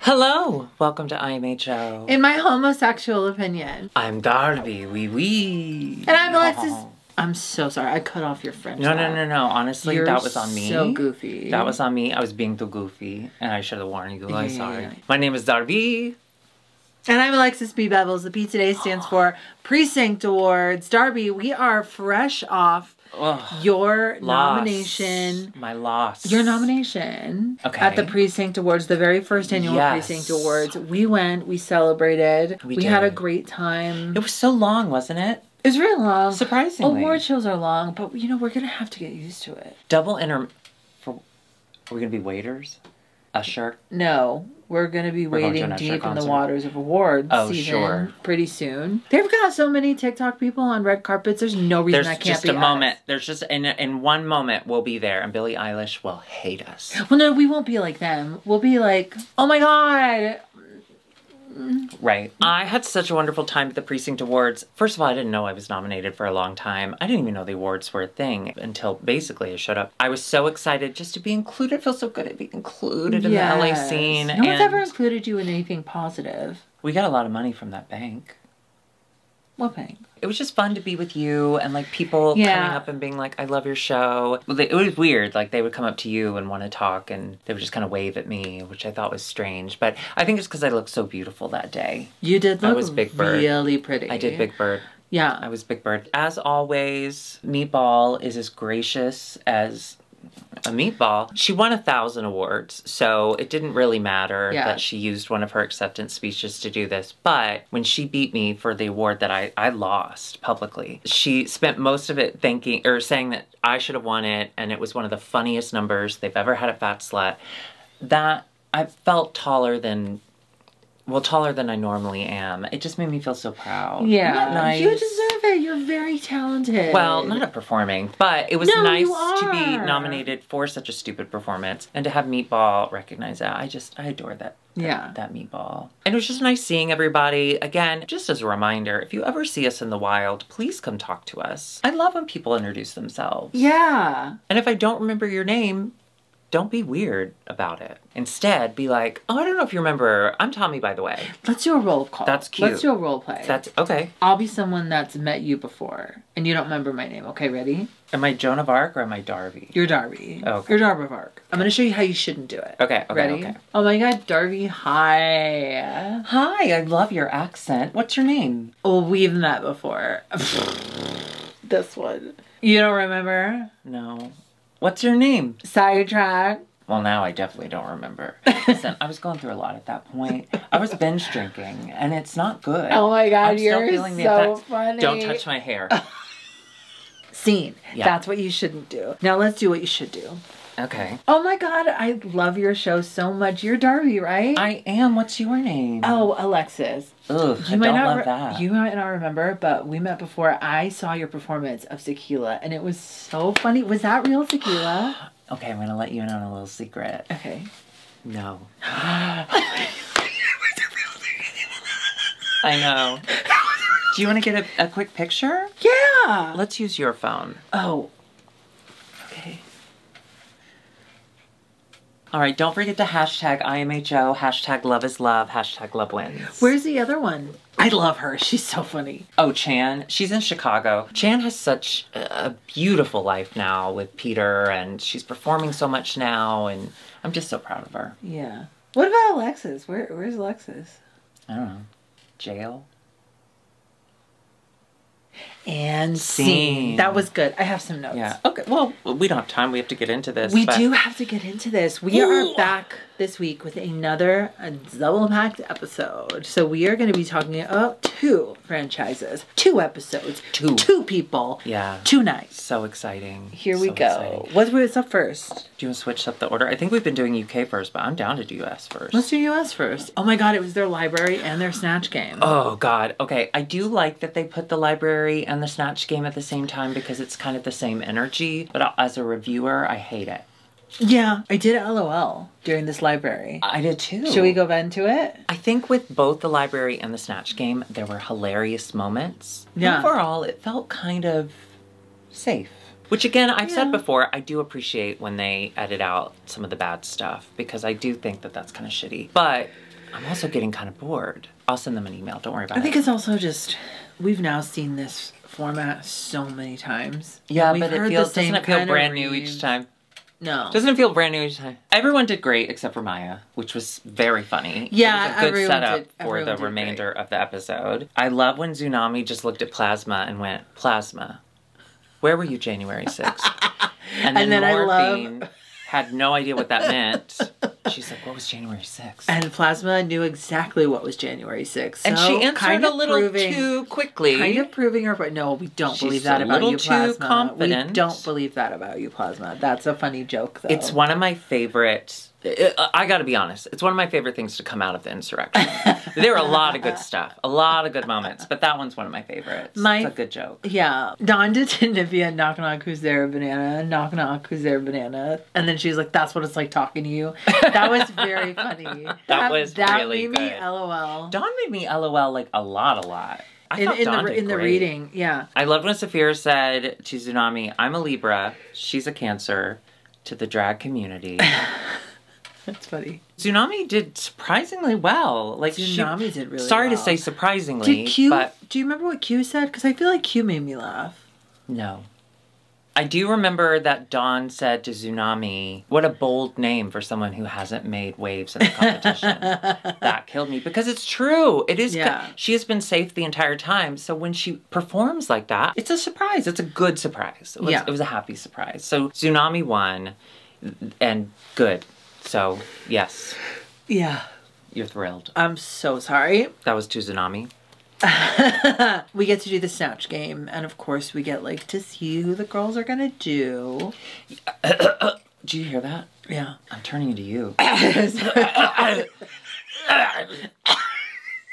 Hello, welcome to IMHO. In my homosexual opinion. I'm Darby, wee wee. And I'm Alexis. I'm so sorry. I cut off your French. No, no, no, no. Honestly, You're that was on me. so goofy. That was on me. I was being too goofy, and I should have warned you. I'm Yeah, sorry. yeah. My name is Darby. And I'm Alexis B. Bevels. The P today stands for Precinct Awards. Darby, we are fresh off Ugh, your loss. nomination. My loss. Your nomination Okay. at the Precinct Awards, the very first annual Yes. Precinct Awards. We went, we celebrated, We we, had a great time. It was so long, wasn't it? It was really long. Surprisingly. Award shows are long, but you know, we're going to have to get used to it. Double inter. For, are we gonna be waiters? Usher. No, we're going to be We're going to wading an Usher deep in the waters of awards Oh, season sure. pretty soon. They've got so many TikTok people on red carpets. There's no reason There's that can't just be a us. moment. There's just in in one moment we'll be there, and Billie Eilish will hate us. Well, no, we won't be like them. We'll be like, oh my god, Mm-hmm. Right. I had such a wonderful time at the Precinct Awards. First of all, I didn't know I was nominated for a long time. I didn't even know the awards were a thing until basically I showed up. I was so excited just to be included. It feels so good to be included in the LA scene. No one's ever included you in anything positive. we got a lot of money from that bank. What thing? It was just fun to be with you and like people Yeah. coming up and being like, I love your show. Well, they, it was weird. Like they would come up to you and want to talk and they would just kind of wave at me, which I thought was strange. But I think it's because I looked so beautiful that day. You did I look was Big Bird. really pretty. I did Big Bird. Yeah. I was Big Bird. As always, Meatball is as gracious as a meatball. She won a thousand awards, so it didn't really matter Yeah. that she used one of her acceptance speeches to do this. But when she beat me for the award that I, I lost publicly, she spent most of it thinking or saying that I should have won it and it was one of the funniest numbers they've ever had at Fat Slut. That I felt taller than well, taller than I normally am. It just made me feel so proud. Yeah. nice? You deserve it. You're very talented. Well, not at performing, but it was No, nice to be nominated for such a stupid performance and to have Meatball recognize that. I just, I adore that. that- Yeah. That Meatball. And it was just nice seeing everybody. Again, just as a reminder, if you ever see us in the wild, please come talk to us. I love when people introduce themselves. Yeah. And if I don't remember your name, don't be weird about it. Instead, be like, oh, I don't know if you remember. I'm Tommy, by the way. Let's do a roll call. That's cute. Let's do a role play. That's okay. I'll be someone that's met you before, and you don't remember my name. Okay, ready? Am I Joan of Arc or am I Darby? You're Darby. Oh, okay. You're Darby Vark. I'm gonna show you how you shouldn't do it. Okay, okay, ready? okay. Oh my God, Darby. Hi. Hi, I love your accent. What's your name? Oh, we've met before. this one. You don't remember? No. What's your name? Sidetrack. Well, now I definitely don't remember. Listen, I was going through a lot at that point. I was binge drinking, and it's not good. Oh my God, I'm you're feeling so funny. Don't touch my hair. Scene. Yeah. That's what you shouldn't do. Now let's do what you should do. Okay. Oh my God, I love your show so much. You're Darby, right? I am. What's your name? Oh, Alexis. Ugh, I You might don't not love that. you might not remember, but we met before. I saw your performance of Tequila, and it was so funny. Was that real tequila? Okay, I'm gonna let you in on a little secret. Okay. No. I know. Do you want to get a, a quick picture? Yeah. Let's use your phone. Oh. All right, don't forget to hashtag IMHO, hashtag love is love, hashtag love wins. Where's the other one? I love her. She's so funny. Oh, Chan. She's in Chicago. Chan has such a beautiful life now with Peter, and she's performing so much now, and I'm just so proud of her. Yeah. What about Alexis? Where Where's Alexis? I don't know. Jail? And Scene. scene. That was good. I have some notes. Yeah. Okay, well, we don't have time. We have to get into this. We but- do have to get into this. We are back this week with another double packed episode. So we are going to be talking about two franchises, two episodes, Two. two people, Yeah. two nights. So exciting. Here we go. exciting. What's what's up first? Do you want to switch up the order? I think we've been doing UK first, but I'm down to do US first. Let's do US first. Oh my god, it was their library and their snatch game. Oh God. Okay. I do like that they put the library and the snatch game at the same time because it's kind of the same energy. But as a reviewer, I hate it. Yeah, I did LOL during this library. I did too. Should we go into it? I think with both the library and the snatch game, there were hilarious moments. Yeah. Overall, it felt kind of safe. Which again, I've Yeah. said before, I do appreciate when they edit out some of the bad stuff because I do think that that's kind of shitty. But I'm also getting kind of bored. I'll send them an email. Don't worry about it. I think it. it's also just we've now seen this format so many times. Yeah, but it feels same doesn't it feel brand new each time? No. Doesn't it feel brand new each time? Everyone did great except for Mhi'ya, which was very funny. Yeah, it was a good everyone setup did- for the remainder of the episode. I love when Xunami just looked at Plasma and went, "Plasma, where were you January 6th? And then, And then I love- Morphine had no idea what that meant. She's like, "What was January 6th?" and Plasma knew exactly what was January 6th. And she answered kind a little proving, too quickly. Kind of proving her, but no, we don't She's believe that a about little you, too Plasma. confident. We don't believe that about you, Plasma. That's a funny joke, though. It's one of my favorite. I- I got to be honest. It's one of my favorite things to come out of the insurrection. there are a lot of good stuff, a lot of good moments, but that one's one of my favorites. My- it's a good joke. Yeah. Dawn did to Nymphia, knock knock, who's there, banana, knock knock, who's there, banana. And then she's like, that's what it's like talking to you. That was very funny. That was that really made me. LOL. Dawn made me LOL like a lot, a lot. I in in the in the reading, yeah. I loved when Sapphira said to Xunami, "I'm a Libra, she's a Cancer." To the drag community, That's funny. Xunami did surprisingly well. Like she- Xunami did really Sorry to say surprisingly, Did Q? but Do you remember what Q said? Because I feel like Q made me laugh. No. I do remember that Dawn said to Xunami, What a bold name for someone who hasn't made waves in the competition. that killed me because it's true. It is. Yeah. She has been safe the entire time. So when she performs like that, it's a surprise. It's a good surprise. It was, Yeah. it was a happy surprise. So Xunami won and good. So, yes, Yeah. you're thrilled. I'm so sorry. That was to Xunami. We get to do the snatch game, and of course, we get like to see who the girls are gonna do. Do you hear that? Yeah. I'm turning to you.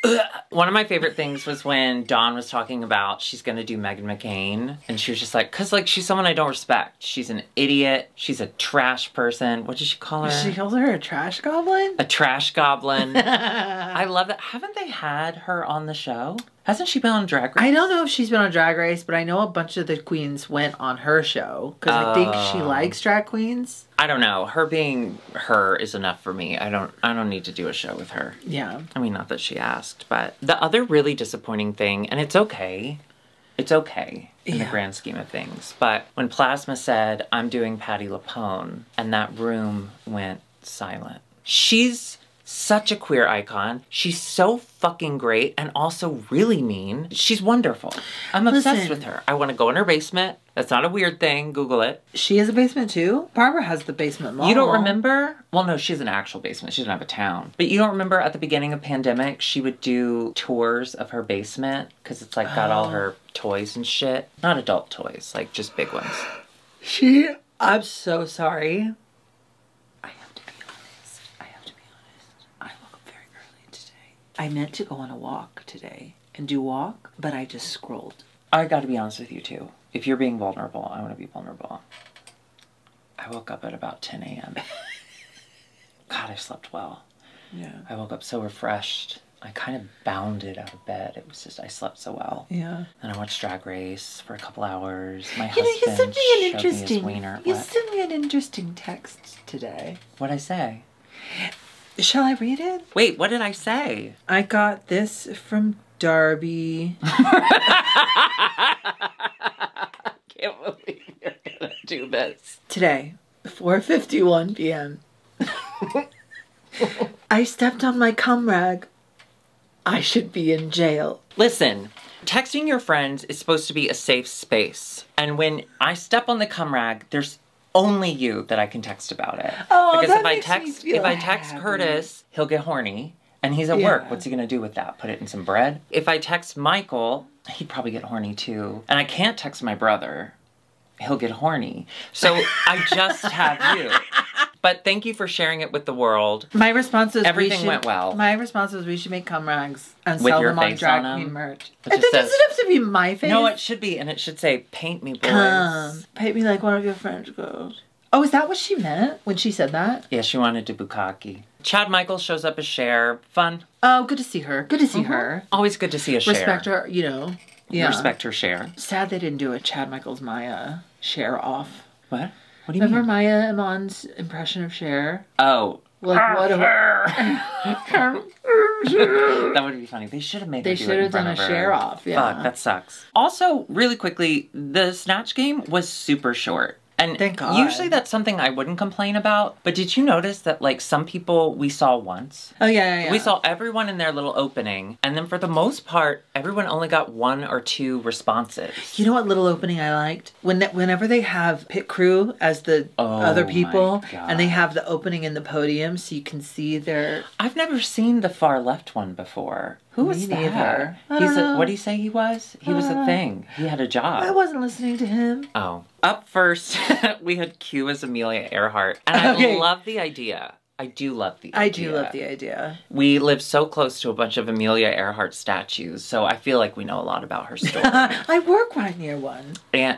One of my favorite things was when Dawn was talking about she's gonna do Meghan McCain, and she was just like, "Cause like she's someone I don't respect. She's an idiot. She's a trash person. What did she call her? She calls her a trash goblin. a trash goblin." I love that. Haven't they had her on the show? Hasn't she been on Drag Race? I don't know if she's been on Drag Race, but I know a bunch of the queens went on her show because I think she Oh. likes drag queens. I don't know. Her being her is enough for me. I don't. I don't need to do a show with her. Yeah. I mean, not that she asked, but the other really disappointing thing, and it's okay, it's okay in the grand scheme of things, but when Plasma said, I'm doing Patti LuPone, and that room went silent. She's such a queer icon. She's so fucking great and also really mean. She's wonderful. I'm obsessed Listen. with her. I want to go in her basement. That's not a weird thing. Google it. She has a basement too. Barbara has the basement mall. You don't remember? Well, no, she has an actual basement. She doesn't have a town. But you don't remember at the beginning of pandemic, she would do tours of her basement because it's like got all Oh. her toys and shit. Not adult toys, like just big ones. She. I'm so sorry. I have to be honest. I have to be honest. I woke up very early today. I meant to go on a walk today and do walk, but I just scrolled. I got to be honest with you too. If you're being vulnerable, I want to be vulnerable. I woke up at about 10 a.m. God, I slept well. Yeah. I woke up so refreshed. I kind of bounded out of bed. It was just I slept so well. Yeah. And I watched Drag Race for a couple hours. My You know, husband you sent me an me interesting. wiener. You What? sent me an interesting text today. What'd I say? Shall I read it? Wait, what did I say? I got this from Darby. I can't believe you're gonna do this. Today, 4:51 p.m. I stepped on my cum rag. I should be in jail. Listen, texting your friends is supposed to be a safe space. And when I step on the cum rag, there's only you that I can text about it. Oh, because that if I makes me text feel if I text happy. Curtis, he'll get horny. And he's at work. What's he gonna do with that? Put it in some bread? If I text Michael, he'd probably get horny too. And I can't text my brother. He'll get horny. So I just have you. But thank you for sharing it with the world. My response was we Everything should- went well. My response was we should make cum rags and With sell your them on drag on queen merch. It And just then says- does it have to be my face? No, it should be, and it should say, "Paint me, boys." Come, paint me like one of your French girls. Oh, is that what she meant when she said that? Yeah, she wanted to bukkake. Chad Michael shows up as Cher. Fun. Oh, good to see her. Good to see mm-hmm. her. Always good to see a Cher. Respect her, you know. Yeah. Respect her Cher. Sad they didn't do a Chad Michaels Mhi'ya. Cher off. What? What do you Remember mean? Mhi'ya Iman's impression of Cher? Oh, Like what? A, that would be funny. They should have made they her do it should have done a of her. Cher off. Yeah. Fuck, that sucks. Also, really quickly, the Snatch game was super short. And Thank God. usually that's something I wouldn't complain about. But did you notice that like some people we saw once? oh yeah, yeah, yeah. We saw everyone in their little opening, and then for the most part, everyone only got one or two responses. You know what little opening I liked? When whenever they have pit crew as the Oh other people, and they have the opening in the podium, so you can see their. I've never seen the far left one before. Who Me was neither. that? I He's a, what did he say he was? He was a Uh, thing. He had a job. I wasn't listening to him. Oh. Up first, we had Q as Amelia Earhart. And I Okay. love the idea. I do love the idea. I do love the idea. We live so close to a bunch of Amelia Earhart statues, so I feel like we know a lot about her story. I work right near one. and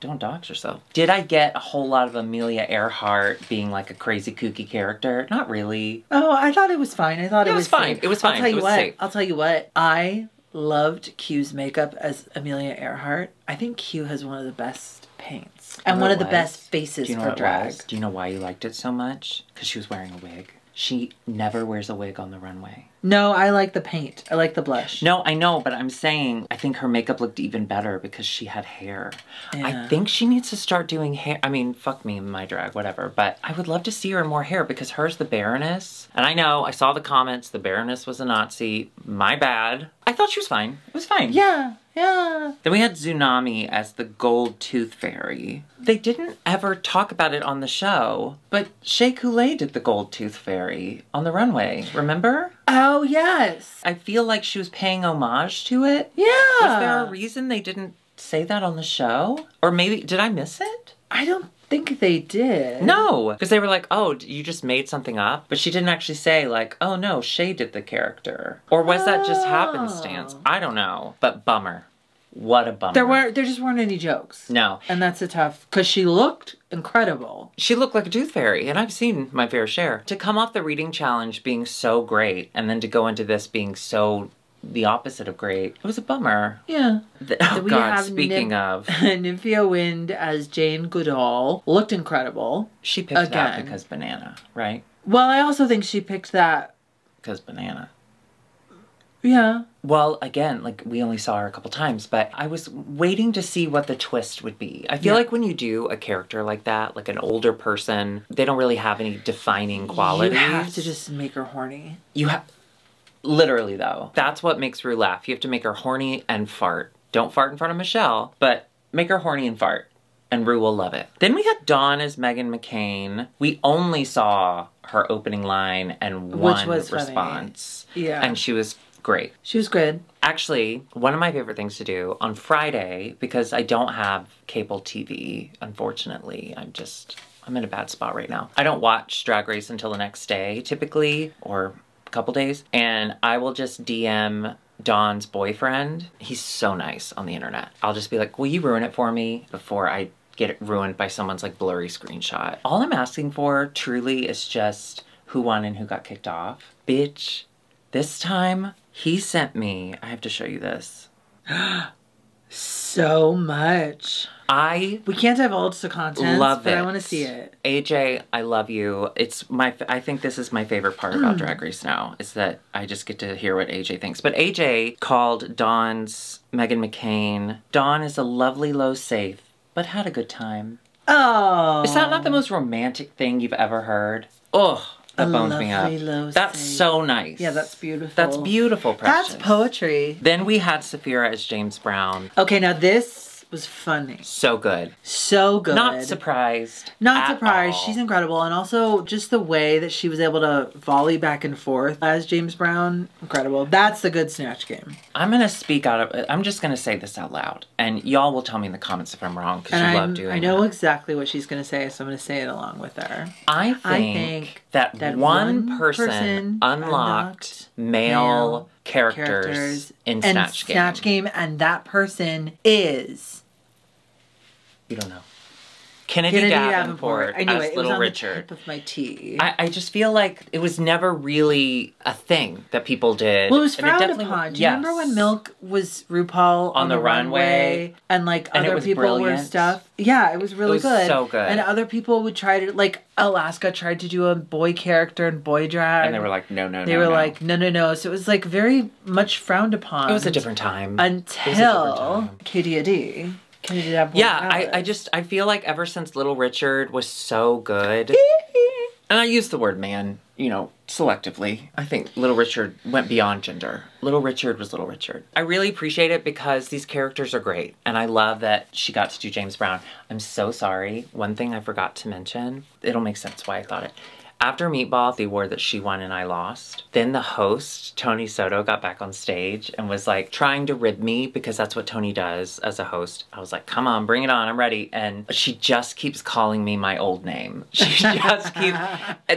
don't dox yourself. Did I get a whole lot of Amelia Earhart being like a crazy kooky character? Not really. Oh, I thought it was fine. I thought it it was, was fine. safe. It was fine. I'll tell you what. safe. I'll tell you what. I loved Q's makeup as Amelia Earhart. I think Q has one of the best paints and one of the it best faces you know for drag. was? Do you know why you liked it so much? Because she was wearing a wig. She never wears a wig on the runway. No, I like the paint. I like the blush. No, I know, but I'm saying I think her makeup looked even better because she had hair. Yeah. I think she needs to start doing hair. I mean, fuck me, my drag, whatever. But I would love to see her in more hair because hers the Baroness. And I know, I saw the comments, the Baroness was a Nazi. My bad. I thought she was fine. It was fine. Yeah, yeah. Then we had Xunami as the gold tooth fairy. They didn't ever talk about it on the show, but Shea Coulee did the gold tooth fairy on the runway. Remember? Oh yes. I feel like she was paying homage to it. Yeah. Was there a reason they didn't say that on the show? Or maybe, did I miss it? I don't think they did. No, because they were like, oh, you just made something up. But she didn't actually say, like, oh no, Shea did the character. Or was that just happenstance? Oh. I don't know. But bummer. What a bummer. There weren't. There just weren't any jokes. No. And that's a tough because she looked incredible. She looked like a tooth fairy, and I've seen my fair share. To come off the reading challenge being so great, and then to go into this being so the opposite of great, it was a bummer. Yeah. The- oh, we God, speaking of, Nymphia Wind as Jane Goodall looked incredible. she picked that because banana, right? Well, I also think she picked that. Because banana. Yeah. Well, again, like we only saw her a couple times, but I was waiting to see what the twist would be. I feel Yeah. like when you do a character like that, like an older person, they don't really have any defining qualities. You have to just make her horny. You have. Literally, though. That's what makes Ru laugh. You have to make her horny and fart. Don't fart in front of Michelle, but make her horny and fart. And Ru will love it. Then we had Dawn as Meghan McCain. We only saw her opening line and Which one was funny. response. Yeah. And she was great. She was good. Actually, one of my favorite things to do on Friday, because I don't have cable TV, unfortunately, I'm just, I'm in a bad spot right now. I don't watch Drag Race until the next day, typically, or couple days, and I will just DM Dawn's boyfriend. He's so nice on the internet. I'll just be like, will you ruin it for me before I get it ruined by someone's like blurry screenshot? All I'm asking for truly is just who won and who got kicked off. Bitch, this time he sent me, I have to show you this. So much. I We can't divulge the content, love but it. I want to see it. AJ, I love you. It's my I think this is my favorite part about mm. Drag Race now is that I just get to hear what AJ thinks. But AJ called Dawn's Meghan McCain. Dawn is a lovely low safe, but had a good time. Oh. Is that not the most romantic thing you've ever heard? Ugh, that bones me up. That's so nice. Yeah, that's beautiful. That's beautiful, precious. That's poetry. Then we had Sapphira as James Brown. Okay, now this was funny. So good. So good. Not surprised. Not surprised. all. She's incredible. And also just the way that she was able to volley back and forth as James Brown. Incredible. That's the good snatch game. I'm gonna speak out of. I'm just gonna say this out loud, and y'all will tell me in the comments if I'm wrong because you I'm- love doing. I know that. exactly what she's going to say, so I'm going to say it along with her. I think, I think that, that one, one person, person unlocked unlocked male, male characters, Characters in Snatch Game. Snatch Game, and that person is You don't know. Kennedy, Kennedy Davenport, Davenport. I knew as it. It was Little on Richard. the tip of my tea. I, I just feel like it was never really a thing that people did. well, it was frowned definitely- upon. Do you remember when. Milk was RuPaul on, On the runway. and like And it other was people were stuff? Yeah, it was really was good. so good. And other people would try to like Alaska tried to do a boy character and boy drag. And they were like, no, no, they no, They were no. like, no, no, no. So it was like very much frowned upon. it was a different time. It until. Katie Adi. Katie Davenport. Yeah, I, I just I feel like ever since Little Richard was so good, and I use the word man, you know, selectively. I think Little Richard went beyond gender. Little Richard was Little Richard. I really appreciate it because these characters are great, and I love that she got to do James Brown. I'm so sorry. One thing I forgot to mention. It'll make sense why I thought it. After Meatball, the award that she won and I lost, then the host, Tony Soto, got back on stage and was like trying to rib me because that's what Tony does as a host. I was like, come on, bring it on, I'm ready. And she just keeps calling me my old name. She just keeps,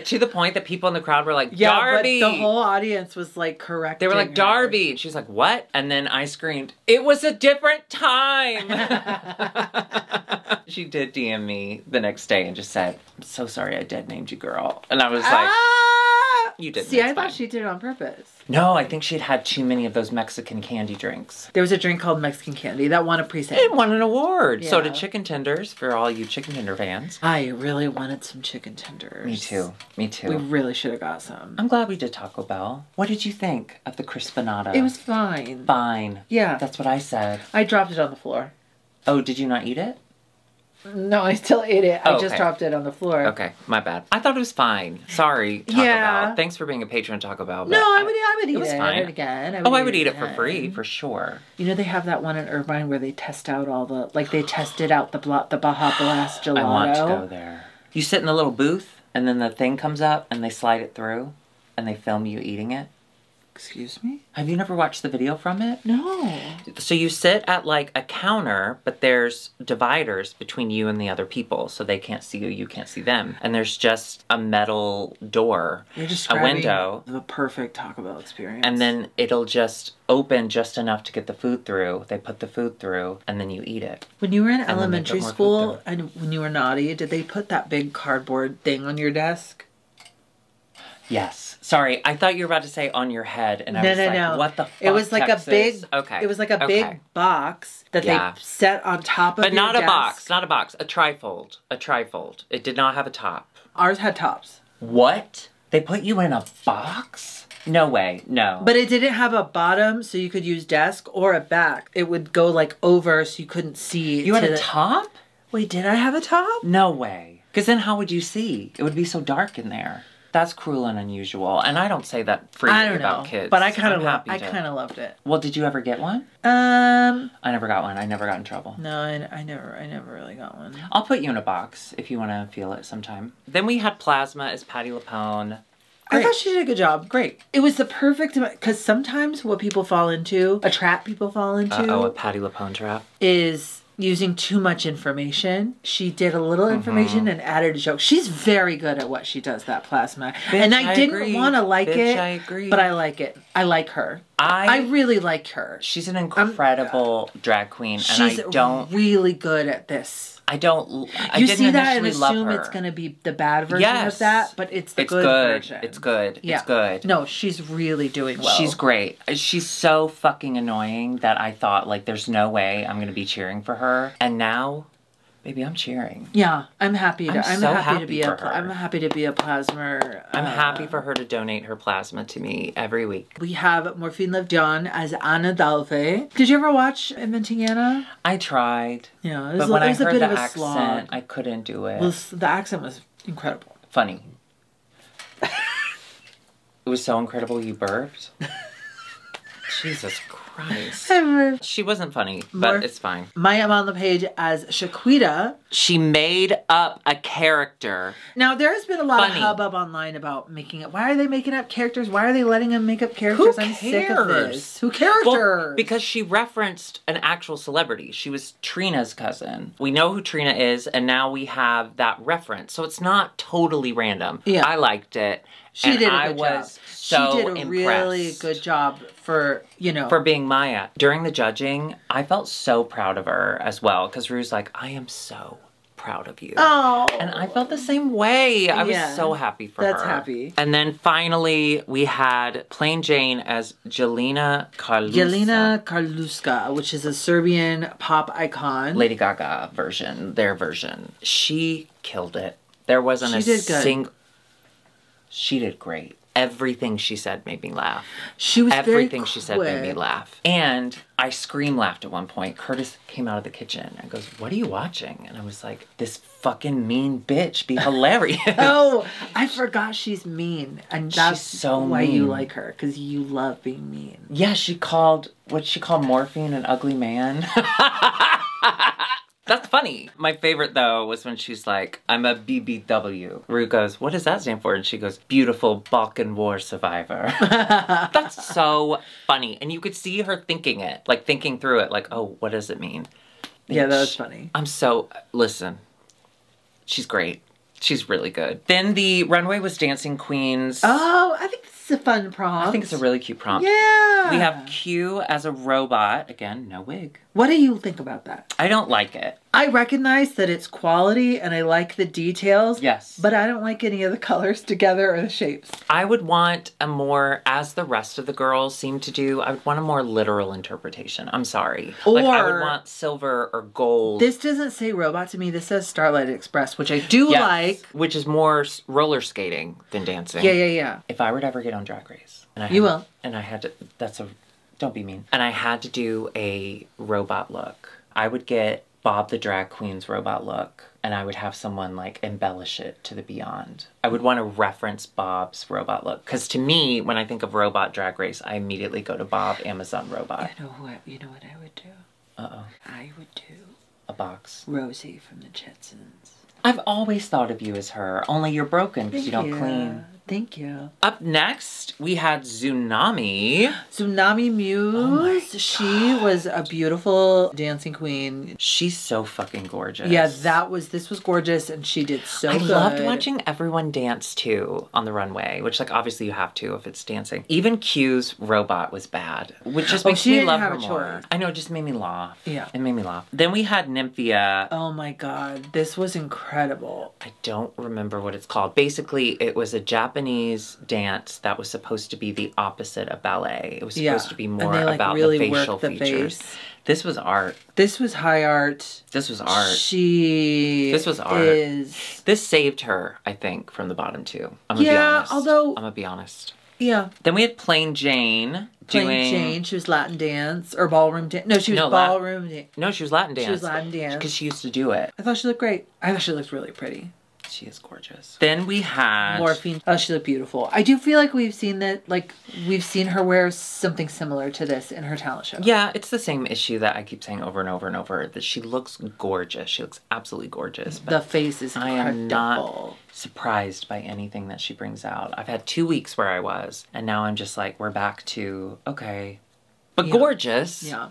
to the point that people in the crowd were like, yeah, Darby! but the whole audience was like correct. They were like, Darby. And she's like, what? And then I screamed, it was a different time. she did DM me the next day and just said, I'm so sorry I dead named you, girl. And I was like, ah! You didn't, See, I thought fine. she did it on purpose. no, I think she'd had too many of those Mexican candy drinks. There was a drink called Mexican Candy that won a pre It won an award. So Yeah. did Chicken Tenders for all you Chicken Tender fans. I really wanted some chicken tenders. Me too. Me too. We really should have got some. I'm glad we did Taco Bell. What did you think of the Crispinata? It was fine. fine. Yeah. That's what I said. I dropped it on the floor. Oh, did you not eat it? No, I still ate it. I Oh, just okay. dropped it on the floor. Okay, my bad. I thought it was fine. Sorry, Taco Yeah. Bell. Thanks for being a patron Taco Bell. No, I would, I would eat it was it fine. again. Oh, I would eat it for free for sure. You know they have that one in Irvine where they test out all the like they tested out the bla- the Baja Blast gelato. I want to go there. You sit in the little booth, and then the thing comes up, and they slide it through, and they film you eating it. Excuse me? Have you never watched the video from it? No. So you sit at like a counter, but there's dividers between you and the other people, so they can't see you, you can't see them, and there's just a metal door, a window, the perfect Taco Bell experience. and then it'll just open just enough to get the food through. They put the food through, and then you eat it. when you were in put elementary school and when you were naughty, did they put that big cardboard thing on your desk? Yes. Sorry, I thought you were about to say on your head, and I no, was no, like, no. what the fuck? It was like Texas? a big. Okay. It was like a okay. big box that Yeah. they set on top of. But not a box, not a box, a trifold. A trifold. It did not have a top. Ours had tops, What? They put you in a box? No way. No. but it didn't have a bottom, so you could use desk or a back. It would go like over, so you couldn't see. you had to a the- top? Wait, did I have a top? No way. Because then how would you see? It would be so dark in there. That's cruel and unusual. And I don't say that freely I don't about know, kids. but I kind of I'm loved. happy I to- kind of loved it. Well, did you ever get one? Um, I never got one. I never got in trouble. no, I, I never, I never really got one. I'll put you in a box if you want to feel it sometime. Then we had Plasma as Patti LuPone. I thought she did a good job. Great. It was the perfect because sometimes what people fall into, a trap people fall into, Uh oh, a Patti LuPone trap. is using too much information. She did a little Mm-hmm. information and added a joke. She's very good at what she does, that plasma. and I, I didn't want to like Bitch, it, I agree. but I like it. I like her. I, I really like her. she's an incredible drag queen, and She's I don't, really good at this. I don't, I you see that and assume it's going to be the bad version Yes. of that, but it's the It's good, good. version. It's good. Yeah. It's good. No, she's really doing well. She's great. She's so fucking annoying that I thought like there's no way I'm gonna be cheering for her. And now, baby, I'm cheering. Yeah, I'm happy to. I'm I'm, so happy, happy to be a. I'm happy to be a plasma. I'm uh, happy for her to donate her plasma to me every week. We have Morphine Love Dion as Anna Delvey. Did you ever watch Inventing Anna? I tried, Yeah, it was, but a- when it I was a heard bit the of a accent, slog. I couldn't do it. Well, the accent was incredible. Funny. it was so incredible you burped. Jesus Christ. She wasn't funny, but More- it's fine. Mhi'ya on the page as Shaquita. She made up a character. Now there's been a lot Funny. of hubbub online about making it. Why are they making up characters? Why are they letting them make up characters? I'm sick of cares? this. Who characters? Well, because she referenced an actual celebrity. She was Trina's cousin. We know who Trina is, and now we have that reference. So it's not totally random. Yeah. I liked it. she did a good I job. was so she did a impressed really good job for you know for being Mhi'ya. During the judging, I felt so proud of her as well because Ru's like, I am so proud of you. Oh. And I felt the same way. I was so happy for That's her. happy. And then finally, we had Plane Jane as Jelena Karleuša. Jelena Karleuša, which is a Serbian pop icon. Lady Gaga version, their version. She killed it. There wasn't She a single. She did great. Everything she said made me laugh. She was very Everything she said made me laugh. And I scream laughed at one point. Curtis came out of the kitchen and goes, What are you watching? And I was like, This fucking mean bitch be hilarious. Oh, I forgot she's mean, and that's so why you like her because you love being mean. Yeah, she called what she called morphine an ugly man. That's funny. My favorite though was when she's like, I'm a BBW. Rue goes, What does that stand for? And she goes, Beautiful Balkan War survivor. That's so funny. And you could see her thinking it, like thinking through it, like, oh, what does it mean? Yeah, that was funny. I'm so listen. She's great. She's really good. Then the runway was Dancing Queens. Oh, I think a fun prompt. I think it's a really cute prompt. yeah. We have Q as a robot. Again, no wig. What do you think about that? I don't like it. I recognize that it's quality and I like the details. Yes. But I don't like any of the colors together or the shapes. I would want a more, as the rest of the girls seem to do, I would want a more literal interpretation. I'm sorry. like, I would want silver or gold. This doesn't say robot to me. This says Starlight Express, which I do Yes, like. Which is more roller skating than dancing. Yeah, yeah, yeah. If I were to ever get on Drag Race, and I You had- will. and I had to, that's a, don't be mean. And I had to do a robot look. I would get Bob the drag queen's robot look, and I would have someone like embellish it to the beyond. I would want to reference Bob's robot look because to me, when I think of robot drag race, I immediately go to Bob Amazon robot. You know what? You know what I would do? Uh oh, I would do a box. Rosie from the Jetsons. I've always thought of you as her, only you're broken because you don't clean. Thank you. Up next, we had Xunami. Xunami Muse. Oh she was a beautiful dancing queen. She's so fucking gorgeous. Yeah, that was this was gorgeous, and she did so I good. loved watching everyone dance too on the runway, which like obviously you have to if it's dancing. Even Q's robot was bad, which just Oh, makes me love her more. I know, it just made me laugh. Yeah. it made me laugh. Then we had Nymphia. Oh my god, this was incredible. I don't remember what it's called. Basically, it was a Japanese dance that was supposed to be the opposite of ballet. It was Yeah, supposed to be more they, like, about really the facial the features. face. This was art. This was high art. This was art. She This was art. Is This saved her, I think, from the bottom two. I'm gonna be Yeah, honest. although- I'm gonna be honest. yeah. Then we had Plane Jane Plane doing. Jane. She was Latin dance or ballroom dance. No, she was No, ballroom dance. No, she was Latin dance. She was Latin dance. because she used to do it. I thought she looked great. I thought she looked really pretty. She is gorgeous. Then we had Morphine. Oh, she looked beautiful. I do feel like we've seen that. Like we've seen her wear something similar to this in her talent show. Yeah, it's the same issue that I keep saying over and over and over that she looks gorgeous. She looks absolutely gorgeous. But The face is I incredible. am not surprised by anything that she brings out. I've had two weeks where I was, and now I'm just like, we're back to okay, but Yeah. gorgeous. Yeah.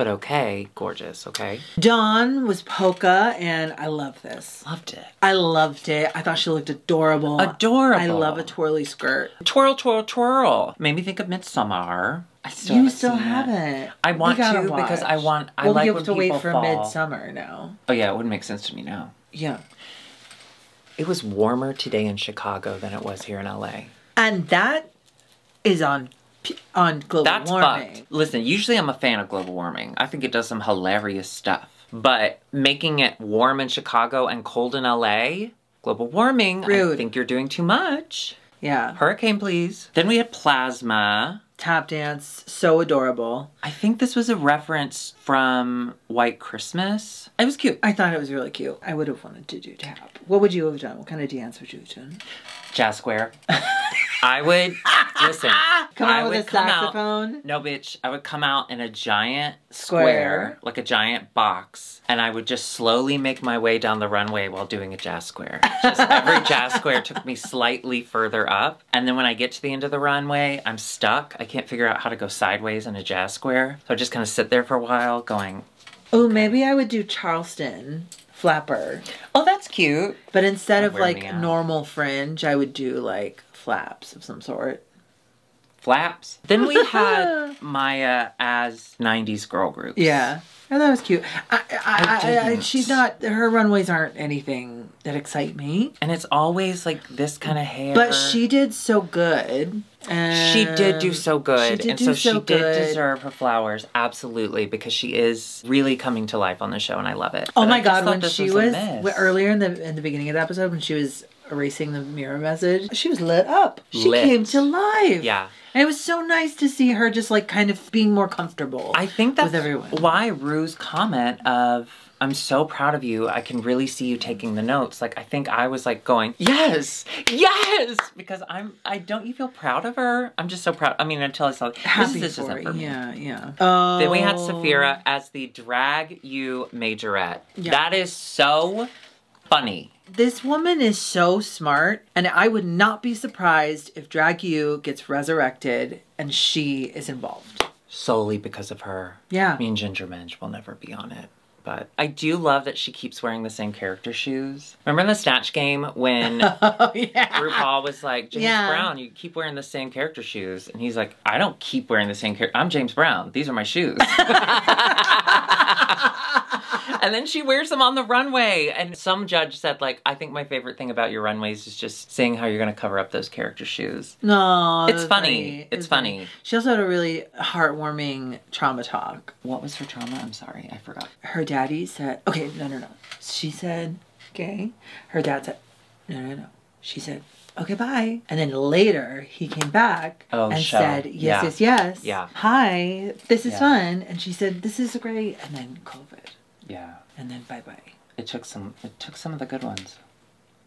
But okay, gorgeous. Okay, Dawn was polka, and I love this. loved it. I loved it. I thought she looked adorable. Adorable. I love a twirly skirt. Twirl, twirl, twirl. Made me think of Midsummer. I still you haven't still haven't. I want to because I want. I well, like you have to wait for fall. midsummer now. Oh yeah, it wouldn't make sense to me now. Yeah. It was warmer today in Chicago than it was here in LA. And that is on on global That's warming. fucked. Listen, usually I'm a fan of global warming. I think it does some hilarious stuff. But making it warm in Chicago and cold in LA, global warming, Rude. I think you're doing too much. Yeah. Hurricane, please. Then we had plasma. Tap dance, so adorable. I think this was a reference from White Christmas. It was cute. I thought it was really cute. I would have wanted to do tap. What would you have done? What kind of dance would you have done? Jazz Square. I would listen. Come I on with would a come out- saxophone. No, bitch. I would come out in a giant square, Square. like a giant box, and I would just slowly make my way down the runway while doing a jazz square. Just every jazz square took me slightly further up, and then when I get to the end of the runway, I'm stuck. I can't figure out how to go sideways in a jazz square, so I just kind of sit there for a while, going, Oh, maybe I would do Charleston flapper. "Oh, that's cute." But instead of like normal fringe, I would do like flaps of some sort. Flaps. Then we had Mhi'ya as 90s girl groups. Yeah. Oh, that was cute. I, I, I, I, she's not. Her runways aren't anything that excite me. And it's always like this kind of hair. But she did so good. And She did do so good. She did and do so, she so did good. deserve her flowers, absolutely, because she is really coming to life on the show and I love it. Oh But my god, when she a was, earlier in the in the beginning of the episode when she was erasing the mirror message, she was lit up. She Lit. came to life. Yeah. And it was so nice to see her just like kind of being more comfortable. I think that's with everyone. why Ru's comment of I'm so proud of you. I can really see you taking the notes. Like I think I was like going, "Yes. Yes!" because I'm I don't you feel proud of her? I'm just so proud. I mean, until I saw happy this, this for for me. Yeah, yeah. Oh. Then we had oh. Sapphira as the drag you majorette. Yeah. That is so funny. This woman is so smart, and I would not be surprised if Drag U gets resurrected and she is involved. Solely because of her. Yeah. Me and Ginger Minge will never be on it. But I do love that she keeps wearing the same character shoes. Remember in the Snatch game when Oh yeah. RuPaul was like, James Yeah. Brown, you keep wearing the same character shoes. And he's like, I don't keep wearing the same character. I'm James Brown. These are my shoes. and then she wears them on the runway. And some judge said, like, I think my favorite thing about your runways is just seeing how you're going to cover up those character shoes. No, It's funny. It's funny. She also had a really heartwarming trauma talk. What was her trauma? I'm sorry. I forgot. Her daddy said, "Okay, no, no, no." She said, "Okay." Her dad said, "No, no, no." She said, "Okay, bye." And then later he came back Oh, and show. said, "Yes, Yeah. yes, yes. Yeah. Hi, this is Yeah. fun." And she said, "This is great." And then COVID, Yeah. and then bye bye. It took some. It took some of the good ones.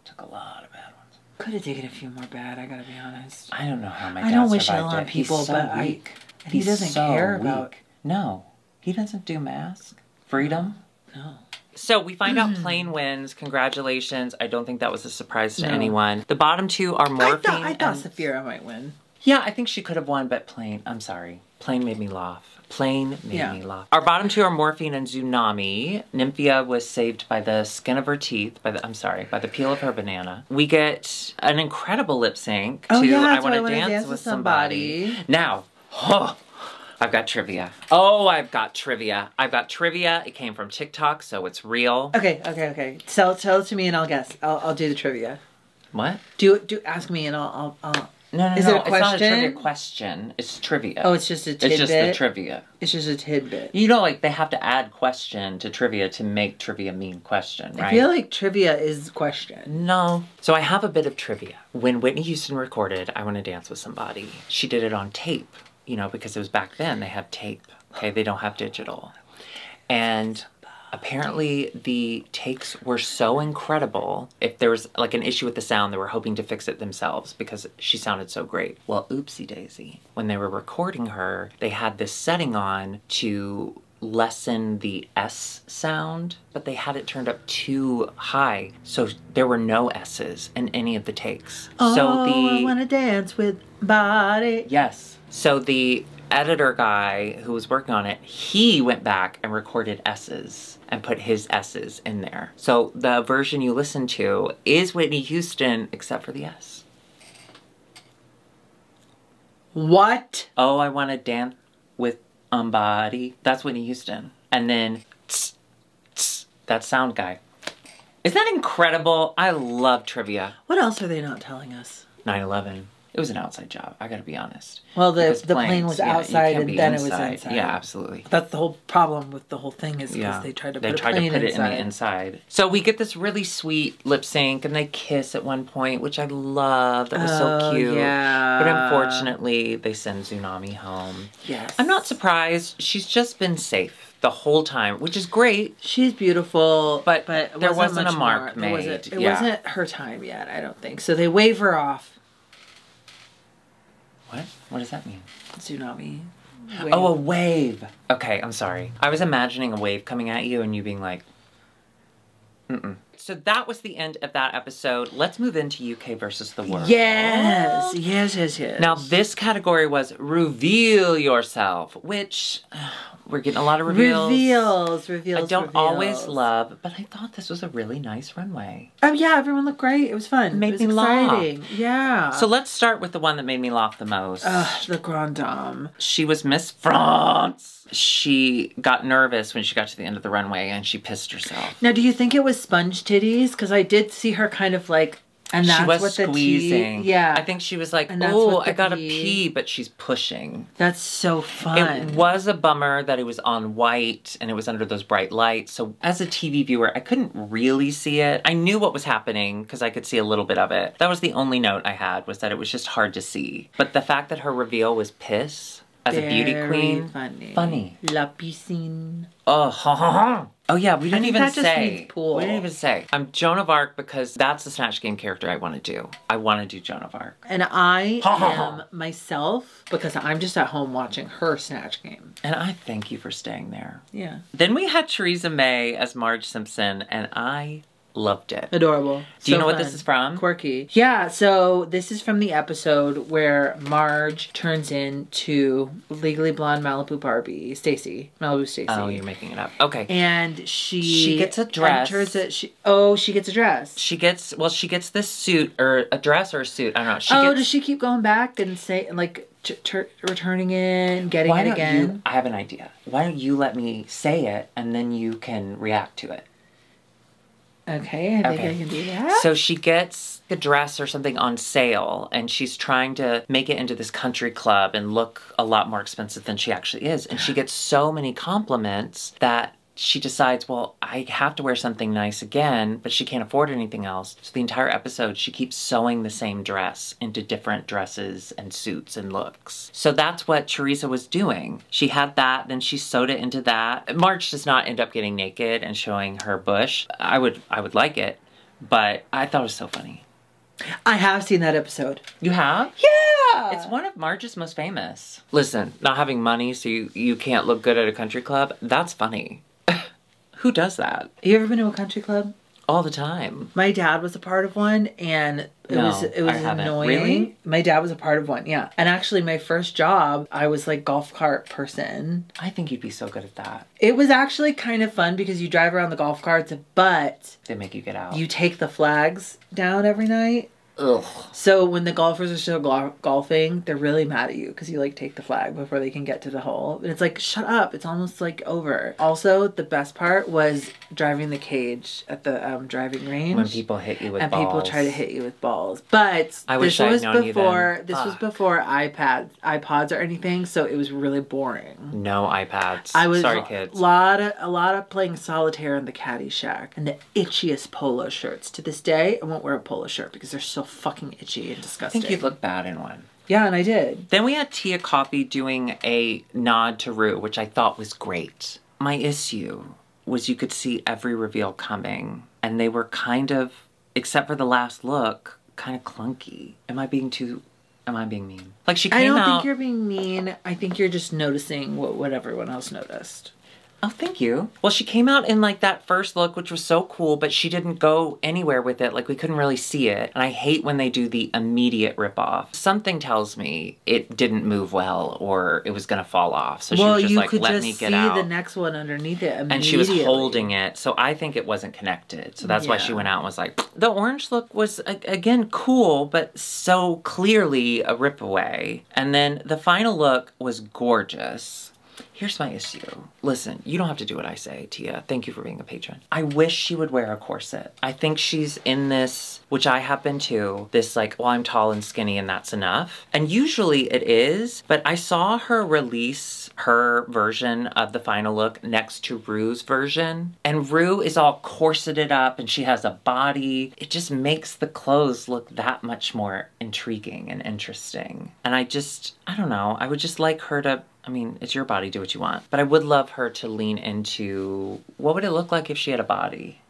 took a lot of bad ones. Could have taken a few more bad. I gotta be honest. I don't know how my I don't wish it survived on it. He's people, so but I- weak. and he He's doesn't so care about- weak. No, he doesn't do mask freedom. No. So we find out mm. Plane wins. Congratulations. I don't think that was a surprise to No. anyone. The bottom two are I thought I thought and- Sapphira might win. Yeah, I think she could have won, but Plane. I'm sorry. Plane made me laugh. Plane made Yeah. me laugh. Our bottom two are Morphine and Xunami. Nymphia was saved by the skin of her teeth, by the I'm sorry, by the peel of her banana. We get an incredible lip sync Oh, to yeah, I Want to Wanna Dance, with somebody. somebody. Now, oh, I've got trivia. Oh, I've got trivia. I've got trivia. It came from TikTok, so it's real. Okay, okay, okay. Tell tell it to me and I'll guess. I'll I'll do the trivia. What? Do do ask me and I'll I'll. I'll No, no, Is no. it a It's not a trivia question? question. It's trivia. oh, it's just a tidbit. it's just the trivia. It's just a tidbit. You know, like they have to add question to trivia to make trivia mean question, right? I feel like trivia is question. no. So I have a bit of trivia. When Whitney Houston recorded I Want to Dance with Somebody, she did it on tape, you know, because it was back then they had tape. Okay, they don't have digital. And apparently the takes were so incredible. If there was like an issue with the sound, they were hoping to fix it themselves because she sounded so great. Well, oopsie daisy. When they were recording her, they had this setting on to lessen the S sound, but they had it turned up too high. So there were no S's in any of the takes. Oh, so the I wanna dance with body. Yes. So the editor guy who was working on it, he went back and recorded S's and put his S's in there. So the version you listen to is Whitney Houston except for the S. What? Oh, I want to dance with somebody. That's Whitney Houston. And then tss, tss, that sound guy. Isn't that incredible? I love trivia. What else are they not telling us? 9/11. It was an outside job. I got to be honest. Well, the Because the plane was yeah, outside and then it was inside. Yeah, absolutely. That's the whole problem with the whole thing is because Yeah, they tried to they put tried to put inside. it in the inside. So we get this really sweet lip sync, and they kiss at one point, which I love. That was so Oh, cute. yeah. But unfortunately, they send Xunami home. Yes. I'm not surprised. She's just been safe the whole time, which is great. She's beautiful, But but there wasn't, wasn't a mark more. There wasn't- made, It yeah. wasn't her time yet, I don't think. So they wave her off. What? What does that mean? Xunami. Oh, a wave. Okay, I'm sorry. I was imagining a wave coming at you and you being like, mm-mm. So that was the end of that episode. Let's move into UK versus the world. Yes, yes, yes, yes. Now, this category was reveal yourself, which uh, we're getting a lot of reveals. reveals, reveals. I don't reveals. always love, but I thought this was a really nice runway. Oh yeah, everyone looked great. It was fun. Made it was me laugh. Yeah. So let's start with the one that made me laugh the most. Ugh, the Grand Dame. She was Miss France. She got nervous when she got to the end of the runway and she pissed herself. Now, do you think it was sponge titties? Because I did see her kind of like, and that's she was what the squeezing. tea. Yeah, I think she was like, "Oh, I gotta pee- pee," but she's pushing. that's so fun. It was a bummer that it was on white and it was under those bright lights. So as a TV viewer, I couldn't really see it. I knew what was happening because I could see a little bit of it. That was the only note I had was that it was just hard to see. But the fact that her reveal was piss as a beauty queen, Funny. funny. La piscine. Oh, ha, ha, ha. Oh yeah, we didn't even say. We didn't even say. I'm Joan of Arc because that's the Snatch Game character I want to do. I want to do Joan of Arc. And I Ha, ha, ha. am myself because I'm just at home watching her snatch game. And I thank you for staying there. Yeah. Then we had Choriza May as Marge Simpson, and I loved it. Adorable. Do you So know what fun. this is from? Quirky. Yeah, so this is from the episode where Marge turns into Legally Blonde Malibu Barbie, Stacy, Malibu Stacy. Oh, you're making it up. Okay. and she She gets a dress. enters it- she, oh, she gets a dress. she gets well. She gets this suit or a dress or a suit. I don't know. She oh, gets, does she keep going back and say like returning it getting Why it don't again? you? I have an idea. Why don't you let me say it and then you can react to it? Okay, I think Okay. I can do that. So she gets the dress or something on sale and she's trying to make it into this country club and look a lot more expensive than she actually is. And she gets so many compliments that she decides, well, I have to wear something nice again, but she can't afford anything else. So the entire episode, she keeps sewing the same dress into different dresses and suits and looks. So that's what Choriza was doing. She had that, then she sewed it into that. Marge does not end up getting naked and showing her bush. I would I would like it, but I thought it was so funny. I have seen that episode. You have? Yeah, It's one of Marge's most famous. Listen, not having money so you, you can't look good at a country club, that's funny. Who does that? You ever been to a country club? All the time. My dad was a part of one, and it No, was it was annoying. Really? My dad was a part of one, yeah. And actually, my first job, I was like golf cart person. I think you'd be so good at that. It was actually kind of fun because you drive around the golf carts, but They make you get out. you take the flags down every night. Ugh. So when the golfers are still gol- golfing, they're really mad at you because you like take the flag before they can get to the hole. And it's like, shut up! It's almost like over. Also, the best part was driving the cage at the um, driving range. When people hit you with balls. and balls. people try to hit you with balls. But I this wish I'd was known before then. this was before iPads, iPods or anything, so it was really boring. No iPads. I was Sorry, a kids. lot of a lot of playing solitaire in the caddy shack and the itchiest polo shirts. To this day, I won't wear a polo shirt because they're so fucking itchy and disgusting. I think you'd look bad in one. yeah, and I did. Then we had Tia Kofi doing a nod to Ru, which I thought was great. My issue was you could see every reveal coming, and they were kind of, except for the last look, kind of clunky. Am I being too? Am I being mean? Like she came out. I don't out. think you're being mean. I think you're just noticing what what everyone else noticed. Oh, thank you. Well, she came out in like that first look, which was so cool, but she didn't go anywhere with it. Like we couldn't really see it. And I hate when they do the immediate ripoff. Something tells me it didn't move well or it was gonna fall off. So she well, was just like, let just me get out. the next one underneath it and she was holding it. So I think it wasn't connected. So that's why she went out and was like, the orange look was again cool, but so clearly a rip away. And then the final look was gorgeous. Here's my issue. Listen, you don't have to do what I say, Tia. Thank you for being a patron. I wish she would wear a corset. I think she's in this, which I have been too, this like, well, I'm tall and skinny and that's enough. And usually it is, but I saw her release her version of the final look next to Ru's version. And Rue is all corseted up and she has a body. It just makes the clothes look that much more intriguing and interesting. And I just, I don't know, I would just like her to I mean, it's your body, do what you want. But I would love her to lean into what would it look like if she had a body?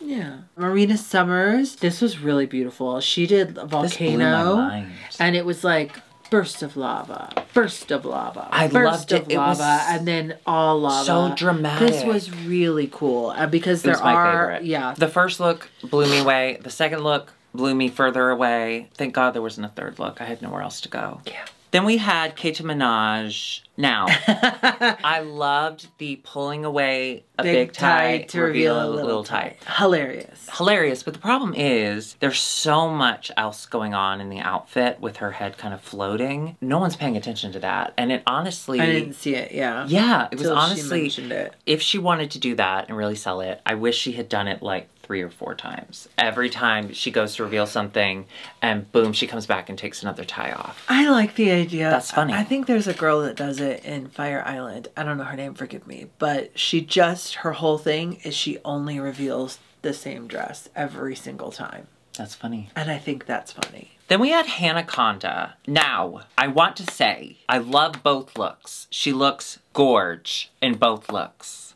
Yeah. Marina Summers. This was really beautiful. She did This blew my Volcano. And it was like burst of lava, burst of lava, I burst loved of it. It was lava, and then all lava. so dramatic. This was really cool uh, because there was are favorite. yeah. The first look blew me away. The second look blew me further away. Thank God there wasn't a third look. I had nowhere else to go. Yeah. Then we had Keta Minaj. Now, I loved the pulling away a big, tie, to reveal a little, tie. Hilarious. Hilarious, but the problem is there's so much else going on in the outfit with her head kind of floating. No one's paying attention to that. And it honestly I didn't see it. Yeah. Yeah, it was she honestly mentioned it. if she wanted to do that and really sell it, I wish she had done it like three or four times. Every time she goes to reveal something and boom, she comes back and takes another tie off. I like the idea. That's funny. I think there's a girl that does it in Fire Island. I don't know her name, forgive me. But she just, her whole thing is she only reveals the same dress every single time. That's funny. And I think that's funny. Then we had Hannah Conda. Now, I want to say, I love both looks. She looks gorge in both looks.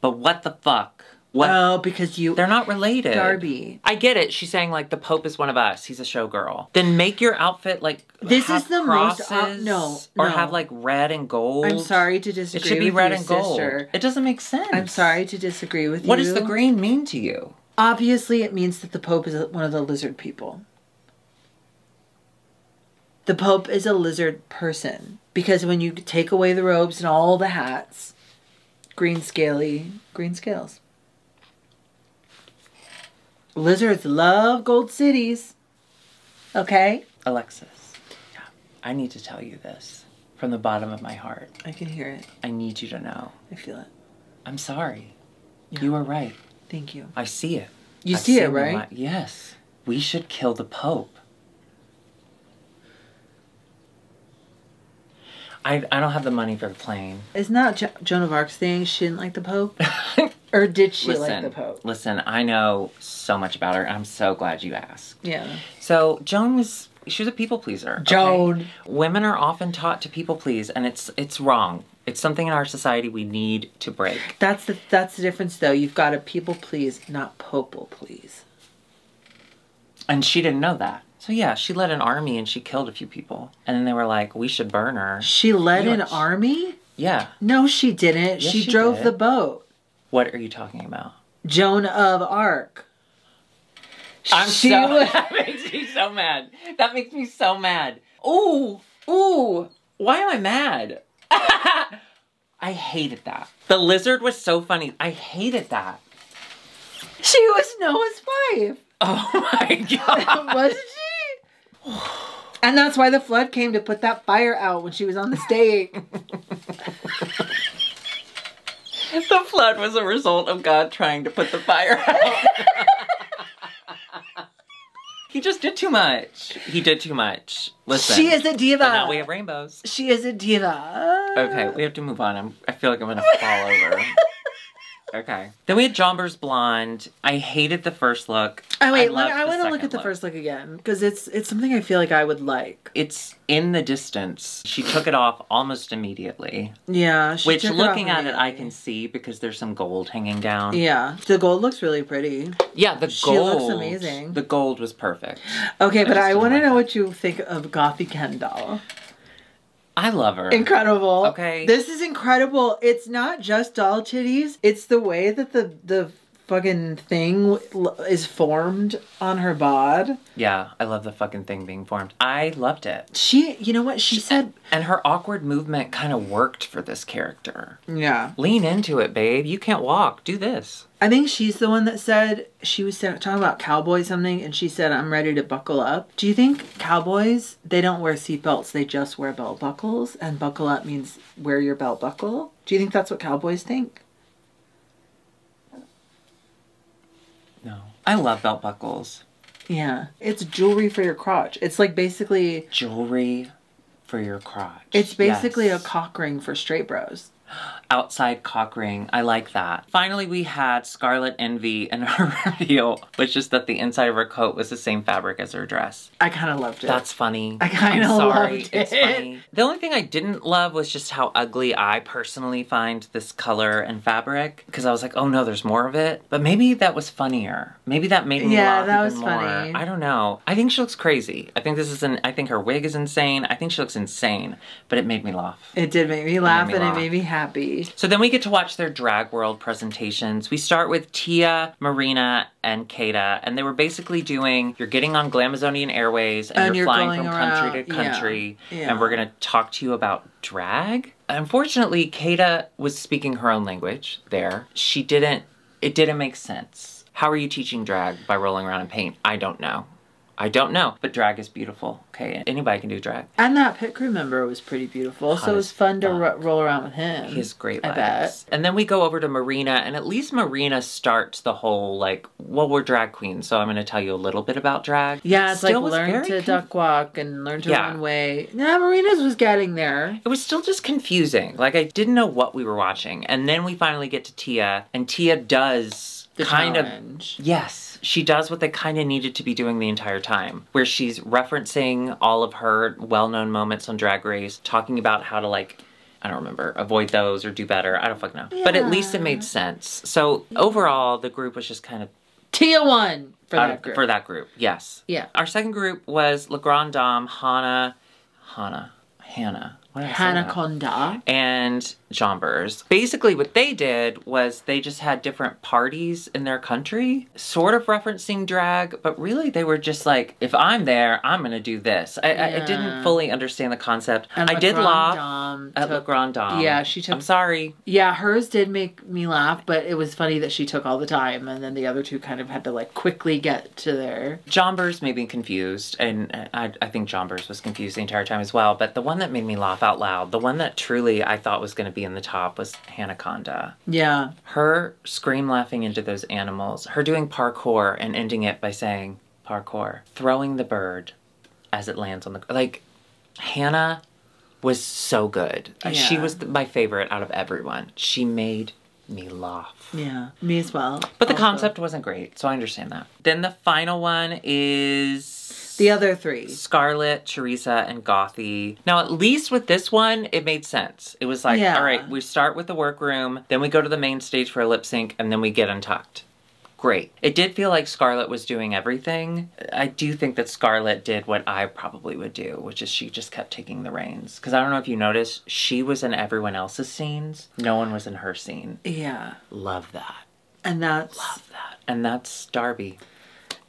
But what the fuck? What? Oh, because you. They're not related. Darby. I get it. She's saying like the Pope is one of us. He's a showgirl. Then make your outfit like This is the most op- crosses no, or no. have like red and gold. I'm sorry to disagree It should be red and gold. sister. It doesn't make sense. I'm sorry to disagree with What you. What does the green mean to you? Obviously, it means that the Pope is one of the lizard people. The Pope is a lizard person because when you take away the robes and all the hats, green scaly, green scales. Lizards love gold cities. Okay? Alexis, I need to tell you this from the bottom of my heart. I can hear it. I need you to know. I feel it. I'm sorry. Yeah. You were right. Thank you. I see it. You I see it, right? my- yes. We should kill the Pope. I, I don't have the money for the plane. Isn't jo- Joan of Arc's thing? She didn't like the Pope? or did she listen, like the Pope? listen, I know so much about her, I'm so glad you asked. Yeah. So Joan was she was a people pleaser. okay? Joan. Women are often taught to people please, and it's it's wrong. It's something in our society we need to break. That's the that's the difference though. You've got a people please, not popal please. And she didn't know that. So yeah, she led an army and she killed a few people. And then they were like, we should burn her. She led You an know, army? Yeah. No, she didn't. Yes, she, she drove did. the boat. What are you talking about? Joan of Arc. I'm she so was- that makes me so mad. That makes me so mad. Ooh, ooh. Why am I mad? I hated that. The lizard was so funny. I hated that. She was Noah's wife, Oh my god. wasn't she? And that's why the flood came to put that fire out when she was on the stake. the flood was a result of God trying to put the fire out. he just did too much. He did too much. Listen. she is a diva. But now we have rainbows. she is a diva. Okay, we have to move on. I'm, I feel like I'm gonna fall over. Okay. Then we had Jonbers Blonde. I hated the first look. Oh wait, I let I want to look at the first look again because it's it's something I feel like I would like. It's in the distance. She took it off almost immediately. Yeah, she which, took it looking off at it, I can see because there's some gold hanging down. Yeah, the gold looks really pretty. Yeah, the She gold. looks amazing. The gold was perfect. Okay, but I want to know what you think of Gothy Kendoll. I love her. Incredible. Okay. This is incredible. It's not just doll titties. It's the way that the the fucking thing is formed on her bod. Yeah, I love the fucking thing being formed. I loved it. She, you know what she said? And her awkward movement kind of worked for this character. Yeah. Lean into it, babe. You can't walk. Do this. I think she's the one that said she was talking about cowboy something, and she said, "I'm ready to buckle up." Do you think cowboys they don't wear seatbelts? They just wear belt buckles, and buckle up means wear your belt buckle. Do you think that's what cowboys think? No. I love belt buckles. Yeah, it's jewelry for your crotch. It's like basically, Jewelry for your crotch. it's basically Yes. a cock ring for straight bros. Outside cock ring. I like that. Finally, we had Scarlet Envy and her reveal, which is that the inside of her coat was the same fabric as her dress. I kind of loved it. That's funny. I I'm sorry. loved It's it. funny. The only thing I didn't love was just how ugly I personally find this color and fabric because I was like, oh no, there's more of it. But maybe that was funnier. Maybe that made me Yeah, laugh that was more. funny. I don't know. I think she looks crazy. I think this is an. I think her wig is insane. I think she looks insane. But it made me laugh. it did make me laugh me and laugh. it made me happy. So then we get to watch their drag world presentations. We start with Tia, Marina, and Keta, and they were basically doing you're getting on Glamazonian Airways and, And you're, you're flying from around- country to yeah, country, yeah. and we're gonna talk to you about drag. Unfortunately, Keta was speaking her own language there. She didn't it didn't make sense. How are you teaching drag by rolling around in paint? I don't know. I don't know. But drag is beautiful. Okay, anybody can do drag. And that pit crew member was pretty beautiful, Hot so it was fun to fuck. ro- roll around with him. He has great I bet. And then we go over to Marina, and at least Marina starts the whole like, well, we're drag queens, so I'm going to tell you a little bit about drag. Yeah, it's Still like learn to duck walk and learn to Yeah. run away. Nah, Marina's was getting there. It was still just confusing. Like I didn't know what we were watching, and then we finally get to Tia, and Tia does The kind of challenge. She does what they kind of needed to be doing the entire time, where she's referencing all of her well known moments on Drag Race, talking about how to, like, I don't remember, avoid those or do better. I don't fucking know. But at least it made sense. So overall, the group was just kind of Tia won for that of- group. for that group, yes. Yeah. Our second group was La Grande Dame, Hannah, Hannah, Hannah. What did I say about? Hannah Conda. and Jonbers. Basically, what they did was they just had different parties in their country, sort of referencing drag, but really they were just like, if I'm there, I'm gonna do this. I, I, I didn't fully understand the concept. And I La did laugh at took- Grande Dame. Yeah, she took- I'm sorry. Yeah, hers did make me laugh, but it was funny that she took all the time, and then the other two kind of had to like quickly get to their. Jonbers made me confused, and uh, I, I think Jonbers was confused the entire time as well. But the one that made me laugh out loud, the one that truly I thought was going to be in the top was Hannah Conda. Yeah, Her scream laughing into those animals, her doing parkour and ending it by saying parkour, throwing the bird as it lands on the like Hannah was so good. Uh, She was my favorite out of everyone. She made me laugh. yeah, me as well. But the Also. concept wasn't great, so I understand that. Then the final one is The other three. Scarlet, Choriza, and Gothy. Now, at least with this one, it made sense. It was like, Yeah. all right, we start with the workroom, then we go to the main stage for a lip sync, and then we get untucked. Great. It did feel like Scarlet was doing everything. I do think that Scarlet did what I probably would do, which is she just kept taking the reins. Because I don't know if you noticed, she was in everyone else's scenes. No one was in her scene. Yeah, Love that. and that's Love that. And that's Darby.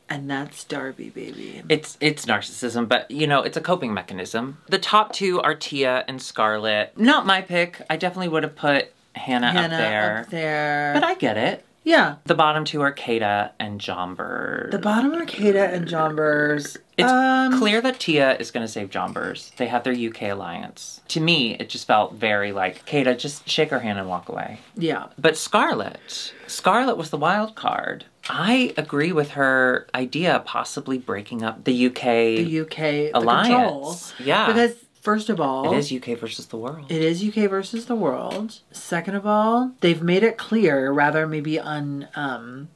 And that's Darby, baby. It's it's narcissism, but you know, it's a coping mechanism. The top two are Tia and Scarlet. Not my pick. I definitely would have put Hannah, Hannah up there. up there. But I get it. yeah, The bottom two are Keta and Jonbers. the bottom are Keta and Jonbers. It's um, clear that Tia is going to save Jonbers. They have their UK alliance. To me, it just felt very like, Keta, just shake her hand and walk away. Yeah, But Scarlet, Scarlet was the wild card. I agree with her idea of possibly breaking up the UK. the UK the control. Alliance. Yeah. because first of all, it is UK versus the world. It is UK versus the world. Second of all, they've made it clear, rather maybe un um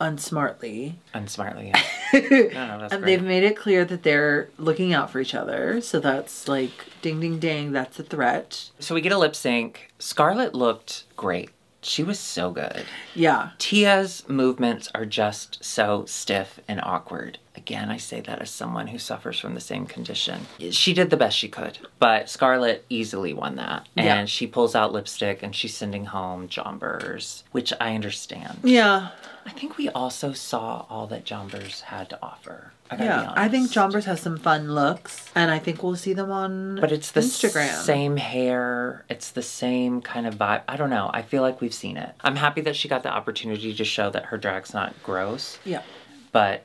unsmartly. Unsmartly. Yeah. no, that's and great. they've made it clear that they're looking out for each other. So that's like ding ding ding, that's a threat. So we get a lip sync. Scarlet looked great. She was so good. Yeah. Tia's movements are just so stiff and awkward. Again, I say that as someone who suffers from the same condition. She did the best she could, but Scarlet easily won that. And Yeah. she pulls out lipstick and she's sending home Jonbers, which I understand. Yeah. I think we also saw all that Jonbers had to offer. I Yeah. I think. Jonbers has some fun looks. And I think we'll see them on But it's the Instagram. same hair. It's the same kind of vibe. I don't know. I feel like we've seen it. I'm happy that she got the opportunity to show that her drag's not gross. Yeah. But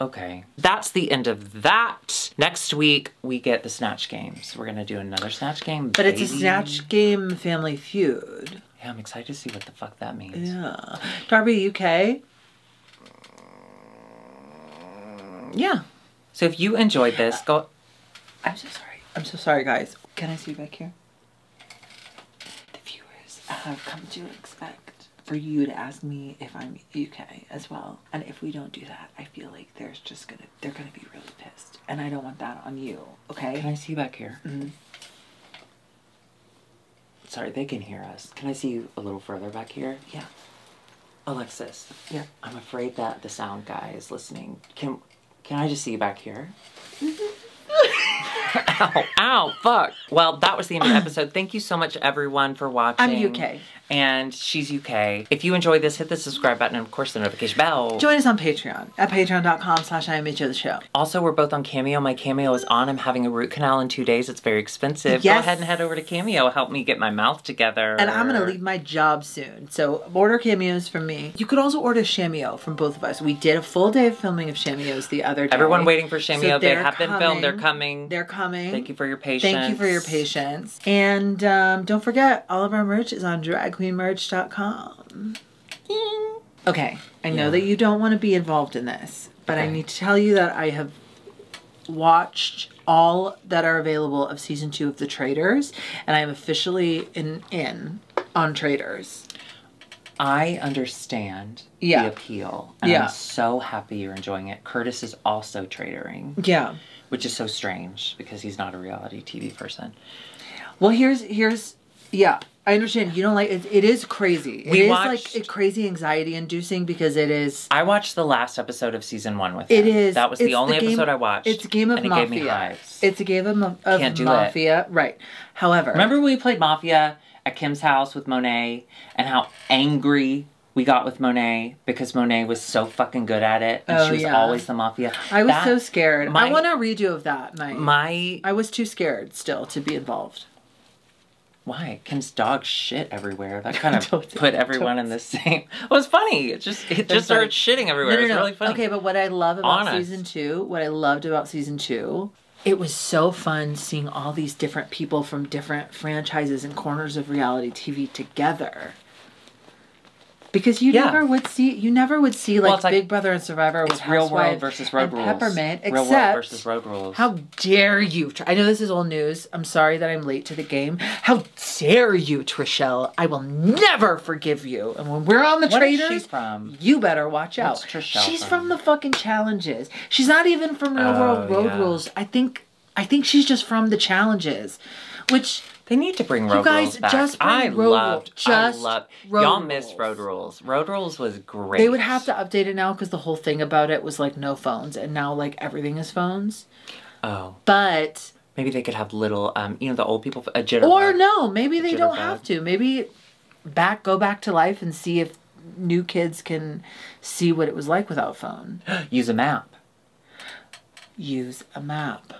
okay. That's the end of that. Next week we get the Snatch Games. We're gonna do another Snatch Game. But it's a. Snatch Game Family Feud. Yeah, I'm excited to see what the fuck that means. Yeah. Darby UK. Yeah. So if you enjoyed this, go I'm so sorry. I'm so sorry, guys. Can I see back here? I've come to expect for you to ask me if I'm UK as well. And if we don't do that, I feel like there's just gonna they're gonna be really pissed, and I don't want that on you. Okay? Can I see you back here? Mhm. Sorry, they can hear us. Can I see you a little further back here? Yeah. Alexis, Yeah. I'm afraid that the sound guy is listening. Can can I just see you back here? ow, ow, fuck. Well, that was the end of the episode. Thank you so much, everyone, for watching. I'm UK. And she's UK. If you enjoyed this, hit the subscribe button and, of course, the notification bell. Join us on Patreon at patreon.com slash the show. Also, we're both on Cameo. My Cameo is on. I'm having a root canal in two days. It's very expensive. Go Yes. ahead and head over to Cameo. Help me get my mouth together. And I'm gonna leave my job soon. So order cameos from me. You could also order Shameo from both of us. We did a full day of filming of Shameos the other day. Everyone waiting for So Cameo. they have been filmed. They're coming. They're coming. Thank you for your patience. Thank you for your patience. And um, don't forget, all of our merch is on dragqueenmerch.com. Okay, I know Yeah. that you don't want to be involved in this, but I need to tell you that I have watched all that are available of season two of The Traitors, and I am officially in in on Traitors. I understand Yeah. the appeal. And Yeah. I'm so happy you're enjoying it. Curtis is also traitoring, Yeah. Which is so strange because he's not a reality TV person. Well, here's here's yeah. I understand you don't like it. It is crazy. It is We like watched- it crazy anxiety inducing because it is. I watched the last episode of season one with It him. is. That was the only game- episode I watched. It's a game of and it mafia. gave me hives. It's a game of, of Can't do it. mafia, right? However, Remember when we played Mafia at Kim's house with Monet and how angry we got with Monet because Monet was so fucking good at it and Oh, she was yeah. always the Mafia. I was That- so scared. my- I want a redo of that night. My I was too scared still to be involved. why Kim's dog shit everywhere. That kind of put everyone in the same. It was funny. It just it just started shitting everywhere. it was really funny. Okay, but what I love about Honest. season two, what I loved about season two, it was so fun seeing all these different people from different franchises and corners of reality TV together. Because you Yeah. never would see, you never would see like, Well, like- Big Brother and Survivor with real world versus road rules. Peppermint, real world versus road rules. how dare you? Tr- I know this is old news. I'm sorry that I'm late to the game. How dare you, Trishelle? I will never forgive you. And when we're on the What Traitors, from? you better watch out. She's from? from? the fucking challenges. She's not even from Real Oh, World Road yeah. Rules. I think I think she's just from the challenges, which They need to bring road guys rules back. just bring I road loved. rules. Just I loved. road Y'all missed rules. road rules. Road rules was great. they would have to update it now because the whole thing about it was like no phones, and now like everything is phones. Oh, But maybe they could have little. Um, you know, the old people a jitterbug. or no, maybe they don't have to. Maybe back go back to life and see if new kids can see what it was like without phone. use a map. Use a map.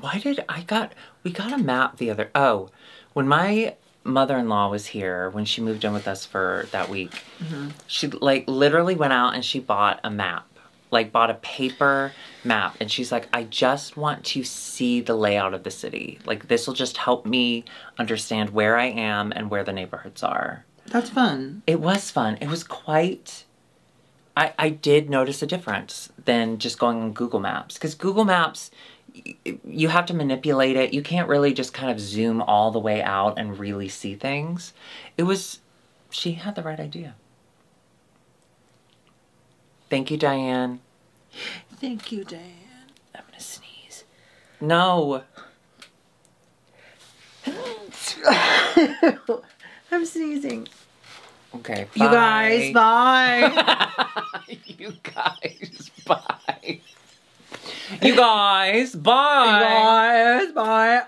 Why did I got we got a map the other oh when my mother-in-law was here when she moved in with us for that week Mm-hmm. she like literally went out and she bought a map like bought a paper map and she's like I just want to see the layout of the city like this will just help me understand where I am and where the neighborhoods are That's fun. it was fun it was quite I, I did notice a difference than just going on Google Maps because Google Maps you have to manipulate it. You can't really just kind of zoom all the way out and really see things. It was she had the right idea. Thank you, Diane. Thank you, Diane. I'm gonna sneeze. No. I'm sneezing. Okay. You guys, bye. you guys, bye. You guys, bye. you guys, bye.